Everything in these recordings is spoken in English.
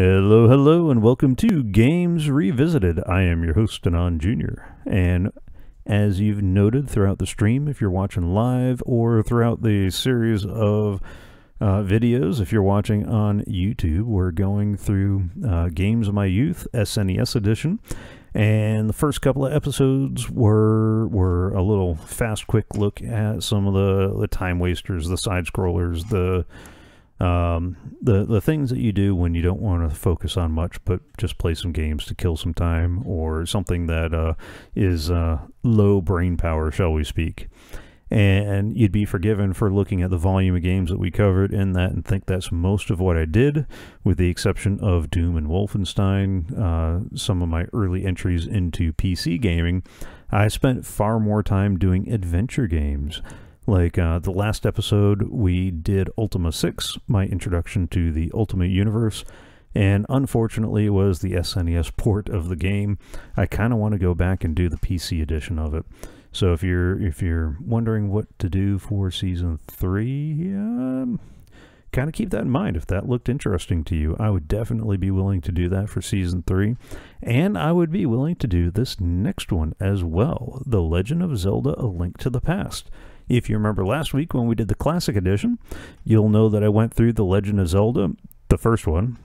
Hello, hello, and welcome to Games Revisited. I am your host, Anon Jr. And as you've noted throughout the stream, if you're watching live or throughout the series of uh, videos, if you're watching on YouTube, we're going through uh, Games of My Youth, SNES Edition. And the first couple of episodes were were a little fast, quick look at some of the, the time wasters, the side scrollers, the um, the the things that you do when you don't want to focus on much, but just play some games to kill some time, or something that uh, is uh, low brain power, shall we speak. And you'd be forgiven for looking at the volume of games that we covered in that and think that's most of what I did, with the exception of Doom and Wolfenstein, uh, some of my early entries into PC gaming. I spent far more time doing adventure games. Like uh, the last episode, we did Ultima 6, my introduction to the Ultima Universe, and unfortunately it was the SNES port of the game. I kind of want to go back and do the PC edition of it. So if you're if you're wondering what to do for season three, um, kind of keep that in mind. If that looked interesting to you, I would definitely be willing to do that for season three, and I would be willing to do this next one as well, The Legend of Zelda: A Link to the Past. If you remember last week when we did the Classic Edition, you'll know that I went through The Legend of Zelda, the first one,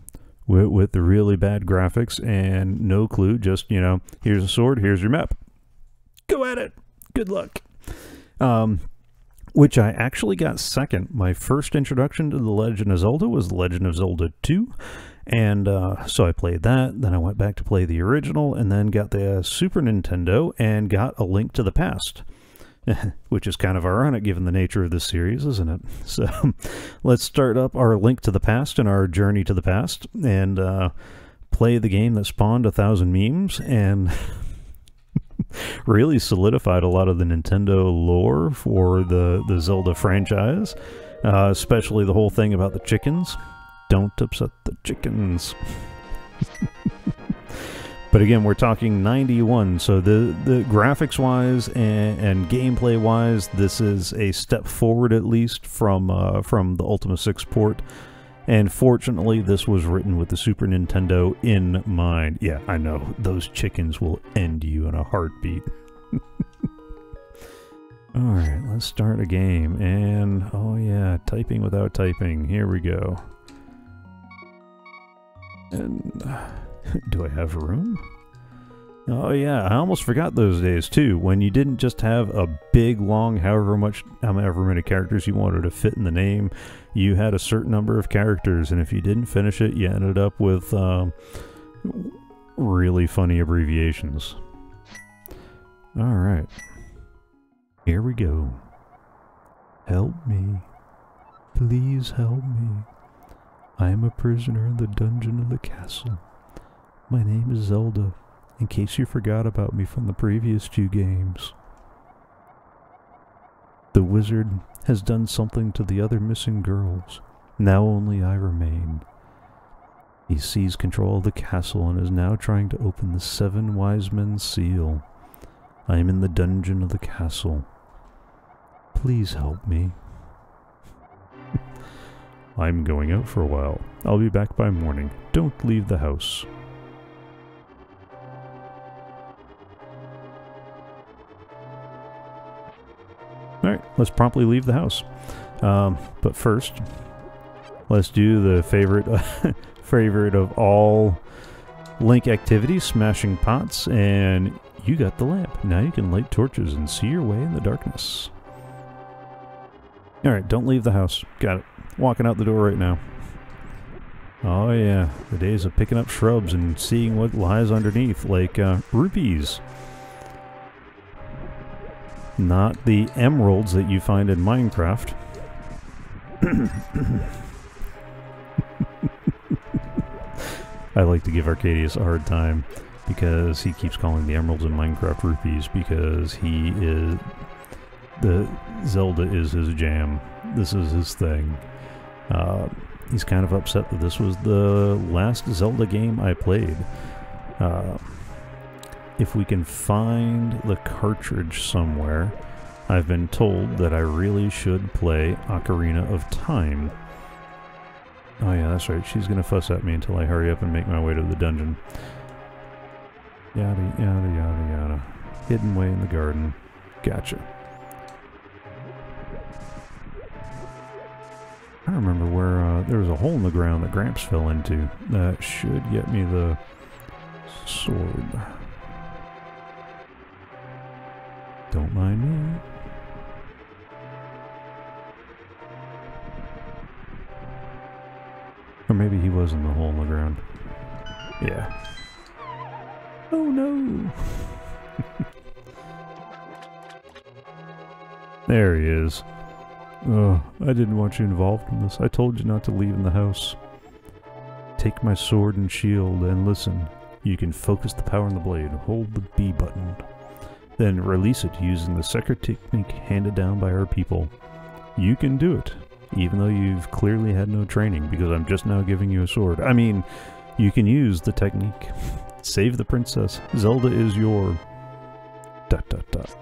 with, with the really bad graphics and no clue, just, you know, here's a sword, here's your map. Go at it. Good luck. Um, which I actually got second. My first introduction to The Legend of Zelda was Legend of Zelda 2. And uh, so I played that. Then I went back to play the original and then got the Super Nintendo and got A Link to the Past. which is kind of ironic given the nature of this series, isn't it? So let's start up our link to the past and our journey to the past and uh, play the game that spawned a thousand memes and really solidified a lot of the Nintendo lore for the, the Zelda franchise, uh, especially the whole thing about the chickens. Don't upset the chickens. But again, we're talking 91, so the, the graphics wise and, and gameplay wise, this is a step forward at least from uh, from the Ultima 6 port. And fortunately, this was written with the Super Nintendo in mind. Yeah, I know, those chickens will end you in a heartbeat. Alright, let's start a game. And, oh yeah, typing without typing. Here we go. And... Do I have room? Oh yeah, I almost forgot those days too, when you didn't just have a big, long, however much, however many characters you wanted to fit in the name. You had a certain number of characters, and if you didn't finish it, you ended up with um, really funny abbreviations. All right, here we go. Help me, please help me. I am a prisoner in the dungeon of the castle. My name is Zelda, in case you forgot about me from the previous two games. The wizard has done something to the other missing girls. Now only I remain. He seized control of the castle and is now trying to open the Seven Wise Men's seal. I am in the dungeon of the castle. Please help me. I'm going out for a while. I'll be back by morning. Don't leave the house. Alright, let's promptly leave the house. Um, but first, let's do the favorite, favorite of all Link activities, smashing pots, and you got the lamp. Now you can light torches and see your way in the darkness. Alright, don't leave the house. Got it. Walking out the door right now. Oh yeah, the days of picking up shrubs and seeing what lies underneath, like uh, rupees. Not the emeralds that you find in Minecraft. I like to give Arcadius a hard time because he keeps calling the emeralds in Minecraft rupees because he is the Zelda is his jam. This is his thing. Uh, he's kind of upset that this was the last Zelda game I played. Uh, if we can find the cartridge somewhere, I've been told that I really should play Ocarina of Time. Oh yeah, that's right. She's gonna fuss at me until I hurry up and make my way to the dungeon. Yada yada yada yada. Hidden way in the garden. Gotcha. I remember where uh, there was a hole in the ground that Gramps fell into. That should get me the sword. Don't mind me. Or maybe he was in the hole in the ground. Yeah. Oh no! there he is. Oh, I didn't want you involved in this. I told you not to leave in the house. Take my sword and shield and listen. You can focus the power on the blade. Hold the B button. Then release it using the secret technique handed down by our people. You can do it, even though you've clearly had no training because I'm just now giving you a sword. I mean, you can use the technique. Save the princess. Zelda is your... dot dot dot.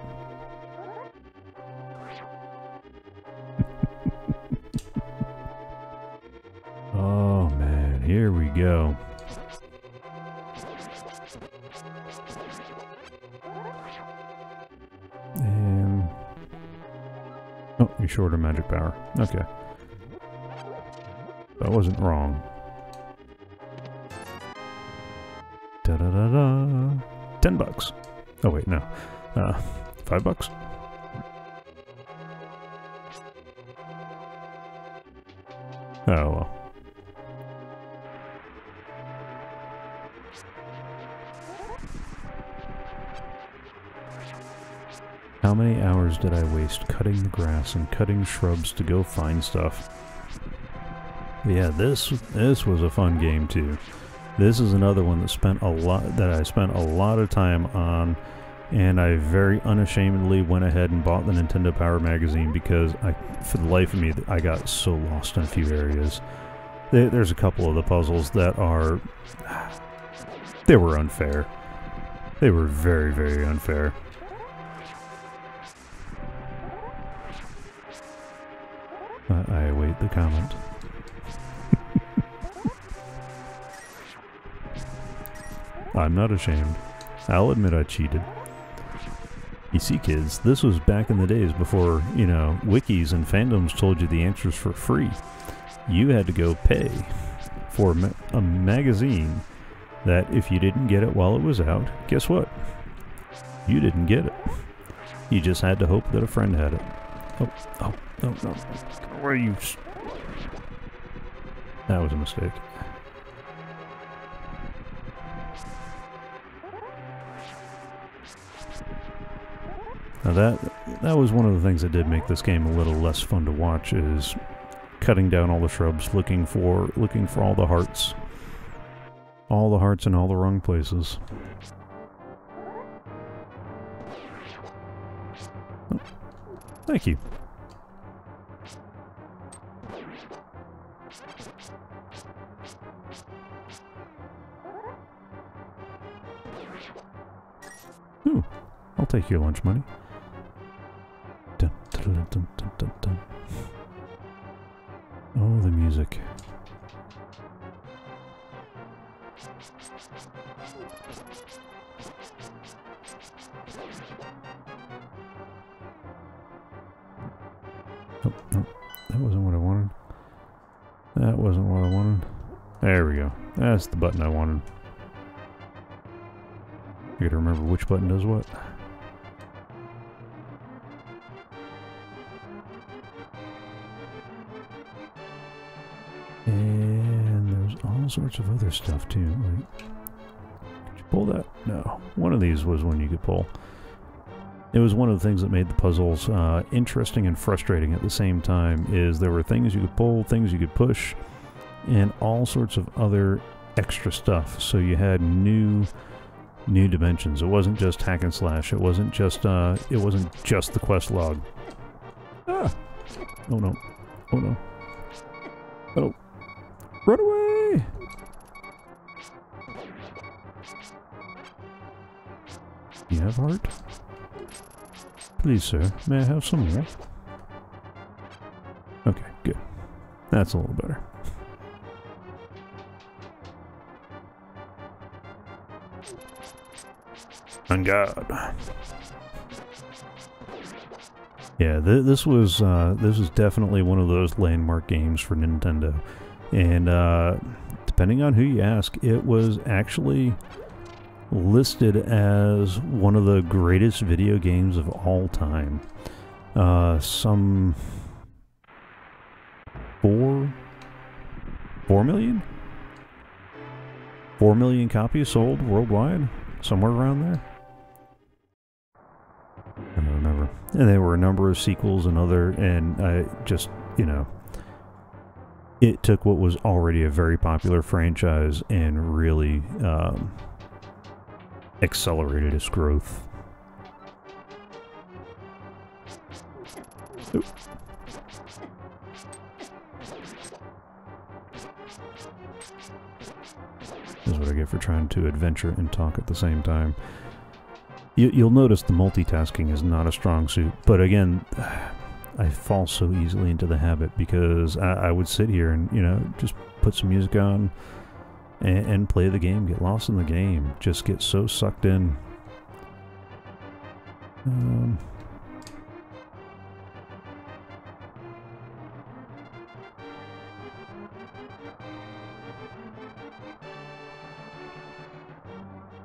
oh man, here we go. You short of magic power. Okay. That wasn't wrong. Da da da da. Ten bucks. Oh wait, no. Uh, five bucks? Oh well. How many hours did I waste cutting the grass and cutting shrubs to go find stuff? Yeah, this this was a fun game too. This is another one that spent a lot that I spent a lot of time on and I very unashamedly went ahead and bought the Nintendo Power magazine because I for the life of me I got so lost in a few areas. There's a couple of the puzzles that are they were unfair. They were very very unfair. I await the comment. I'm not ashamed. I'll admit I cheated. You see, kids, this was back in the days before, you know, wikis and fandoms told you the answers for free. You had to go pay for ma a magazine that if you didn't get it while it was out, guess what? You didn't get it. You just had to hope that a friend had it. Oh, oh, no, no. Where are you... That was a mistake. Now that that was one of the things that did make this game a little less fun to watch is cutting down all the shrubs, looking for looking for all the hearts. All the hearts in all the wrong places. Oh, thank you. Ooh, I'll take your lunch money. Dun, dun, dun. Oh, the music. That wasn't what I wanted. There we go. That's the button I wanted. I gotta remember which button does what. And there's all sorts of other stuff too. Like, could you pull that? No. One of these was one you could pull. It was one of the things that made the puzzles uh, interesting and frustrating at the same time. Is there were things you could pull, things you could push, and all sorts of other extra stuff. So you had new new dimensions. It wasn't just hack and slash. It wasn't just uh it wasn't just the quest log. Ah. Oh no. Oh no. Oh. Run away! You have heart? Please, sir, may I have some more? Okay, good. That's a little better. On God. Yeah, th this was uh, this is definitely one of those landmark games for Nintendo, and uh, depending on who you ask, it was actually listed as one of the greatest video games of all time. Uh, some four, four million, four million copies sold worldwide, somewhere around there. I don't remember. And there were a number of sequels and other, and I just, you know, it took what was already a very popular franchise and really um, accelerated its growth. This is what I get for trying to adventure and talk at the same time. You, will notice the multitasking is not a strong suit, but again, I fall so easily into the habit because I, I would sit here and, you know, just put some music on and, and play the game, get lost in the game, just get so sucked in. Um,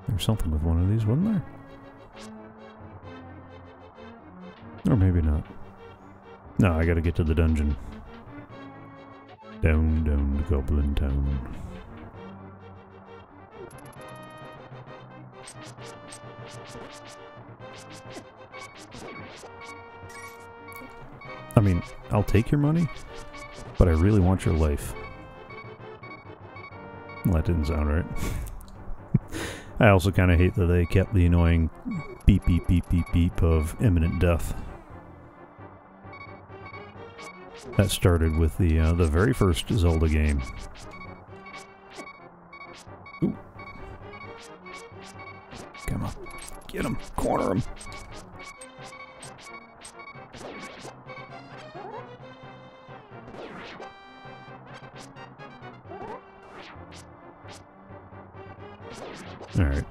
There's something with one of these, wasn't there? Or maybe not. No, I gotta get to the dungeon. Down, down to Goblin Town. I mean, I'll take your money, but I really want your life. Well, that didn't sound right. I also kind of hate that they kept the annoying beep beep beep beep beep of imminent death. That started with the uh, the very first Zelda game. Ooh. Come on. Get him. Corner him. Alright.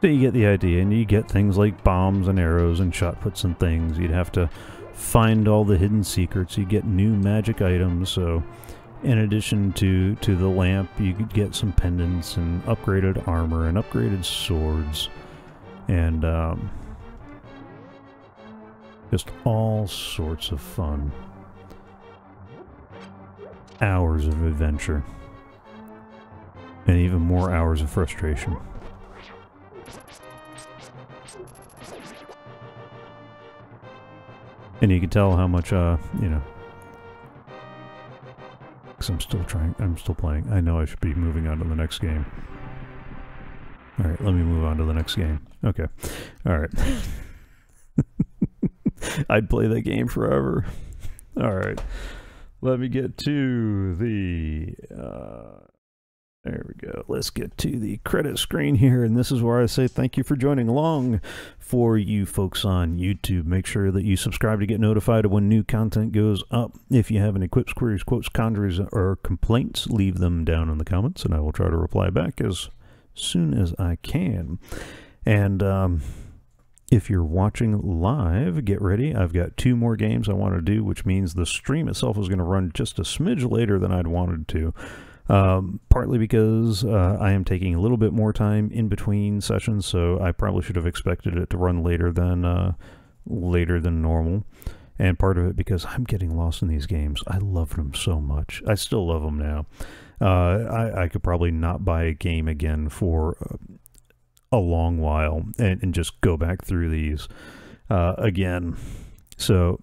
So you get the idea, and you get things like bombs and arrows and shot puts and things. You'd have to find all the hidden secrets. You get new magic items, so in addition to, to the lamp, you could get some pendants and upgraded armor and upgraded swords. And um, just all sorts of fun. Hours of adventure and even more hours of frustration. And you can tell how much, uh, you know, because I'm still trying, I'm still playing. I know I should be moving on to the next game. Alright, let me move on to the next game. Okay. Alright. I'd play that game forever. Alright. Let me get to the, uh, there we go. Let's get to the credit screen here, and this is where I say thank you for joining along. For you folks on YouTube, make sure that you subscribe to get notified of when new content goes up. If you have any quips, queries, quotes, conjuries, or complaints, leave them down in the comments, and I will try to reply back as soon as I can. And um, if you're watching live, get ready. I've got two more games I want to do, which means the stream itself is going to run just a smidge later than I'd wanted to. Um, partly because uh, I am taking a little bit more time in between sessions, so I probably should have expected it to run later than uh, later than normal. And part of it because I'm getting lost in these games. I loved them so much. I still love them now. Uh, I, I, could probably not buy a game again for uh, a long while and, and, just go back through these uh, again. So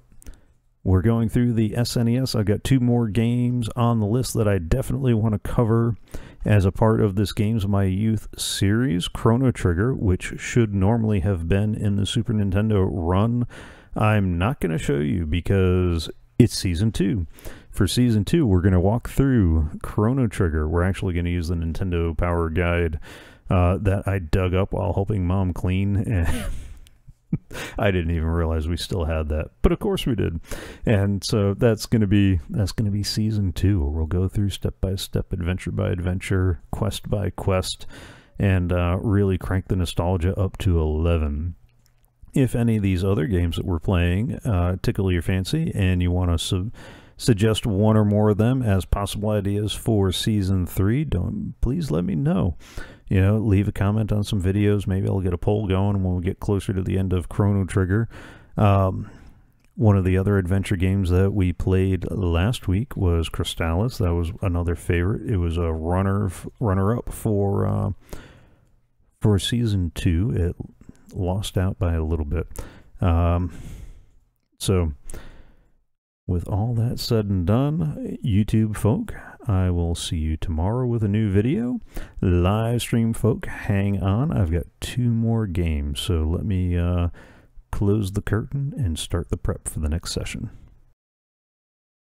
we're going through the SNES. I've got two more games on the list that I definitely want to cover as a part of this Games of My Youth series. Chrono Trigger, which should normally have been in the Super Nintendo run. I'm not going to show you because it's Season 2. For Season 2, we're going to walk through Chrono Trigger. We're actually going to use the Nintendo Power Guide uh, that I dug up while helping Mom clean. I didn't even realize we still had that, but of course we did. And so that's going to be that's going to be season 2 where we'll go through step by step, adventure by adventure, quest by quest and uh, really crank the nostalgia up to 11. If any of these other games that we're playing uh, tickle your fancy and you want to su- suggest one or more of them as possible ideas for season three, don't please let me know. You know, leave a comment on some videos. Maybe I'll get a poll going when we get closer to the end of Chrono Trigger. Um, one of the other adventure games that we played last week was Crystalis. That was another favorite. It was a runner runner up for uh, for season two. It lost out by a little bit. Um, so, with all that said and done, YouTube folk, I will see you tomorrow with a new video. Live stream folk, hang on. I've got two more games, so let me uh, close the curtain and start the prep for the next session.